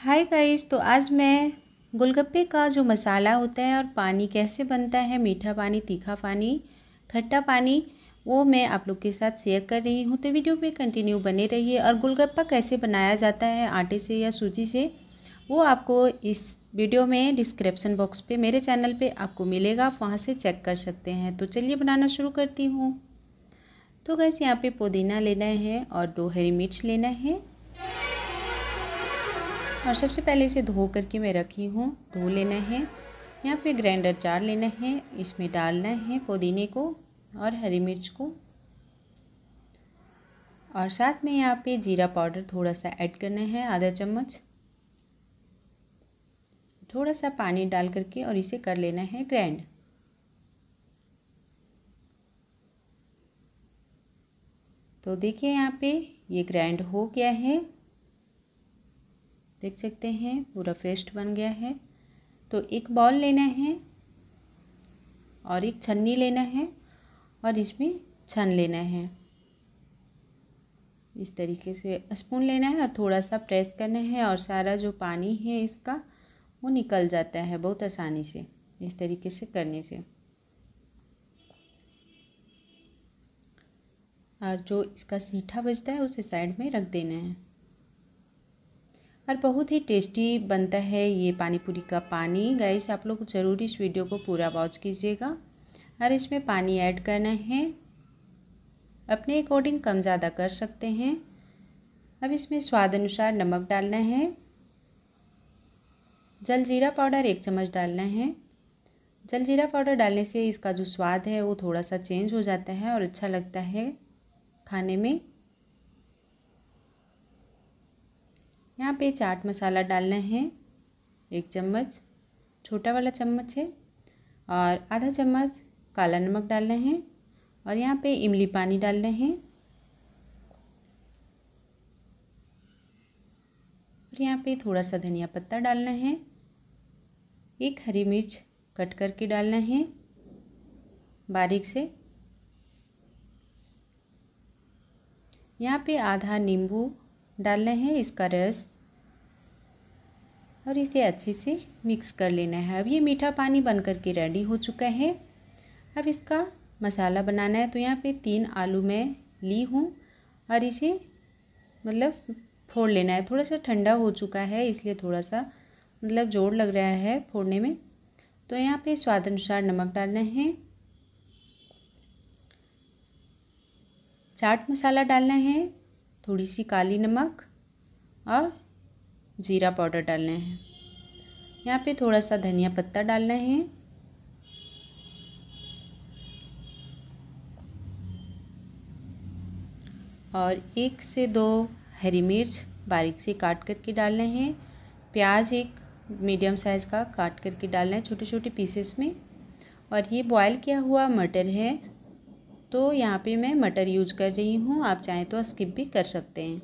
Hi guys तो आज मैं गोलगप्पे का जो मसाला होता है और पानी कैसे बनता है, मीठा पानी, तीखा पानी, खट्टा पानी, वो मैं आप लोग के साथ शेयर कर रही हूँ। तो वीडियो पे कंटिन्यू बने रहिए। और गोलगप्पा कैसे बनाया जाता है, आटे से या सूजी से, वो आपको इस वीडियो में डिस्क्रिप्सन बॉक्स पे, मेरे चैनल पे आपको मिलेगा। आप वहाँ से चेक कर सकते हैं। तो चलिए बनाना शुरू करती हूँ। तो गैस यहाँ पे पुदीना लेना है और दो हरी मिर्च लेना है। और सबसे पहले इसे धो करके मैं रखी हूँ। धो लेना है। यहाँ पे ग्राइंडर जार लेना है। इसमें डालना है पुदीने को और हरी मिर्च को। और साथ में यहाँ पे जीरा पाउडर थोड़ा सा ऐड करना है, आधा चम्मच। थोड़ा सा पानी डाल करके और इसे कर लेना है ग्राइंड। तो देखिए यहाँ पे ये ग्राइंड हो गया है। देख सकते हैं, पूरा पेस्ट बन गया है। तो एक बॉल लेना है और एक छन्नी लेना है और इसमें छन लेना है। इस तरीके से स्पून लेना है और थोड़ा सा प्रेस करना है और सारा जो पानी है इसका, वो निकल जाता है बहुत आसानी से, इस तरीके से करने से। और जो इसका सीठा बचता है, उसे साइड में रख देना है। और बहुत ही टेस्टी बनता है ये पानी पूरी का पानी। गाइस आप लोग ज़रूर इस वीडियो को पूरा वॉच कीजिएगा। और इसमें पानी ऐड करना है। अपने अकॉर्डिंग कम ज़्यादा कर सकते हैं। अब इसमें स्वाद अनुसार नमक डालना है। जल जीरा पाउडर एक चम्मच डालना है। जल जीरा पाउडर डालने से इसका जो स्वाद है वो थोड़ा सा चेंज हो जाता है और अच्छा लगता है खाने में। यहाँ पे चाट मसाला डालना है, एक चम्मच, छोटा वाला चम्मच है, और आधा चम्मच काला नमक डालना है, और यहाँ पे इमली पानी डालना है, और यहाँ पे थोड़ा सा धनिया पत्ता डालना है, एक हरी मिर्च कट करके डालना है, बारीक से। यहाँ पे आधा नींबू डालना है इसका रस। और इसे अच्छे से मिक्स कर लेना है। अब ये मीठा पानी बन कर के रेडी हो चुका है। अब इसका मसाला बनाना है। तो यहाँ पे तीन आलू मैं ली हूँ और इसे मतलब फोड़ लेना है। थोड़ा सा ठंडा हो चुका है, इसलिए थोड़ा सा मतलब ज़ोर लग रहा है फोड़ने में। तो यहाँ पे स्वाद अनुसार नमक डालना है। चाट मसाला डालना है। थोड़ी सी काली नमक और जीरा पाउडर डालना है। यहाँ पे थोड़ा सा धनिया पत्ता डालना है। और एक से दो हरी मिर्च बारीक से काट करके डालने हैं। प्याज एक मीडियम साइज़ का काट करके डालना है छोटे छोटे पीसेस में। और ये बॉयल किया हुआ मटर है। तो यहाँ पे मैं मटर यूज़ कर रही हूँ, आप चाहें तो स्किप भी कर सकते हैं।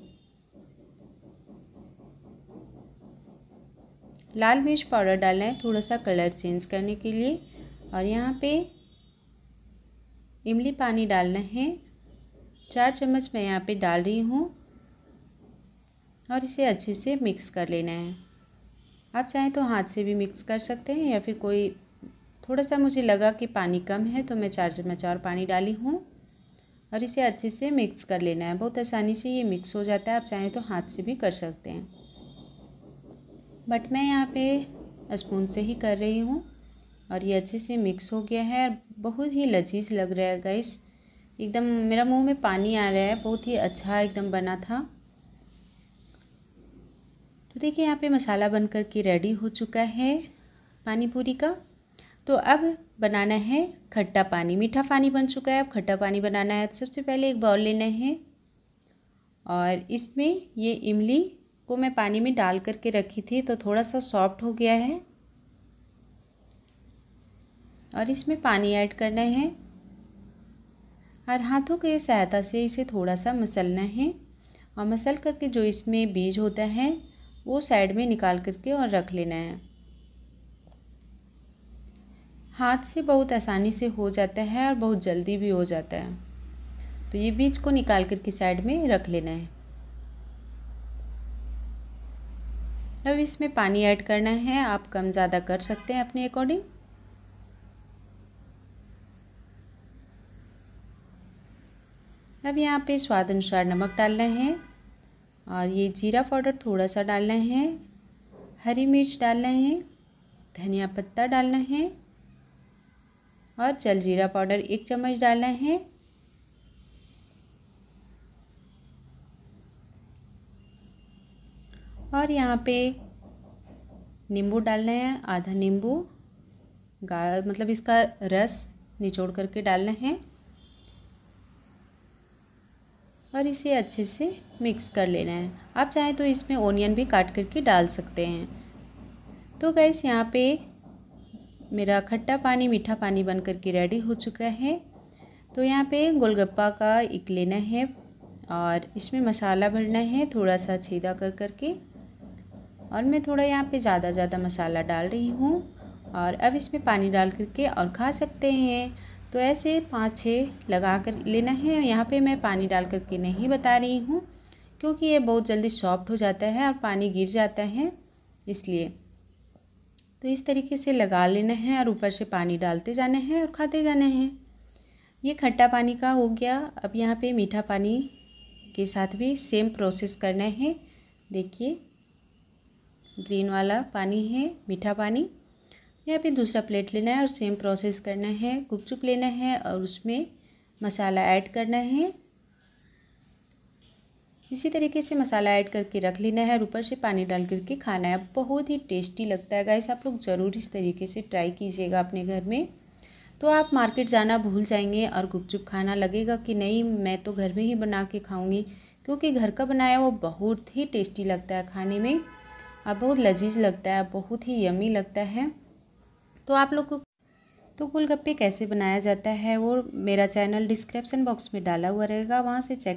लाल मिर्च पाउडर डालना है थोड़ा सा कलर चेंज करने के लिए। और यहाँ पे इमली पानी डालना है। चार चम्मच मैं यहाँ पे डाल रही हूँ। और इसे अच्छे से मिक्स कर लेना है। आप चाहें तो हाथ से भी मिक्स कर सकते हैं या फिर कोई थोड़ा सा मुझे लगा कि पानी कम है तो मैं चार चम्मच और पानी डाली हूँ और इसे अच्छे से मिक्स कर लेना है। बहुत आसानी से ये मिक्स हो जाता है, आप चाहें तो हाथ से भी कर सकते हैं। बट मैं यहाँ पे स्पून से ही कर रही हूँ और ये अच्छे से मिक्स हो गया है बहुत ही लजीज लग रहा है गाइस एकदम मेरा मुँह में पानी आ रहा है, बहुत ही अच्छा एकदम बना था। तो देखिए, यहाँ पे मसाला बन कर के रेडी हो चुका है पानी पूरी का। तो अब बनाना है खट्टा पानी। मीठा पानी बन चुका है, अब खट्टा पानी बनाना है। सबसे पहले एक बाउल लेना है और इसमें ये इमली को मैं पानी में डाल करके रखी थी तो थोड़ा सा सॉफ्ट हो गया है। और इसमें पानी ऐड करना है और हाथों के सहायता से इसे थोड़ा सा मसलना है और मसल करके जो इसमें बीज होता है, वो साइड में निकाल करके और रख लेना है। हाथ से बहुत आसानी से हो जाता है और बहुत जल्दी भी हो जाता है। तो ये बीज को निकाल कर के साइड में रख लेना है। अब इसमें पानी ऐड करना है। आप कम ज़्यादा कर सकते हैं अपने अकॉर्डिंग। अब यहाँ पे स्वाद अनुसार नमक डालना है और ये जीरा पाउडर थोड़ा सा डालना है। हरी मिर्च डालना है। धनिया पत्ता डालना है। और जल जीरा पाउडर एक चम्मच डालना है। और यहाँ पे नींबू डालना है, आधा नींबू, गा मतलब इसका रस निचोड़ करके डालना है। और इसे अच्छे से मिक्स कर लेना है। आप चाहें तो इसमें ओनियन भी काट करके डाल सकते हैं। तो गैस यहाँ पे मेरा खट्टा पानी, मीठा पानी बन करके रेडी हो चुका है। तो यहाँ पे गोलगप्पा का एक लेना है और इसमें मसाला भरना है थोड़ा सा छेदा कर करके। और मैं थोड़ा यहाँ पे ज़्यादा ज़्यादा मसाला डाल रही हूँ और अब इसमें पानी डाल करके और खा सकते हैं। तो ऐसे पाँच छः लगा कर लेना है। यहाँ पे मैं पानी डाल करके नहीं बता रही हूँ क्योंकि ये बहुत जल्दी सॉफ्ट हो जाता है और पानी गिर जाता है, इसलिए। तो इस तरीके से लगा लेना है और ऊपर से पानी डालते जाना है और खाते जाना है। ये खट्टा पानी का हो गया। अब यहाँ पे मीठा पानी के साथ भी सेम प्रोसेस करना है। देखिए ग्रीन वाला पानी है, मीठा पानी। यहाँ पे दूसरा प्लेट लेना है और सेम प्रोसेस करना है। गुपचुप लेना है और उसमें मसाला ऐड करना है। इसी तरीके से मसाला ऐड करके रख लेना है और ऊपर से पानी डाल करके खाना है। बहुत ही टेस्टी लगता है गाइस। आप लोग ज़रूर इस तरीके से ट्राई कीजिएगा अपने घर में। तो आप मार्केट जाना भूल जाएँगे और गुपचुप खाना लगेगा कि नहीं, मैं तो घर में ही बना के खाऊँगी। क्योंकि घर का बनाया वो बहुत ही टेस्टी लगता है खाने में और बहुत लजीज लगता है, बहुत ही यमी लगता है। तो आप लोग को तो गोलगप्पे कैसे बनाया जाता है वो मेरा चैनल डिस्क्रिप्सन बॉक्स में डाला हुआ रहेगा, वहाँ से चेक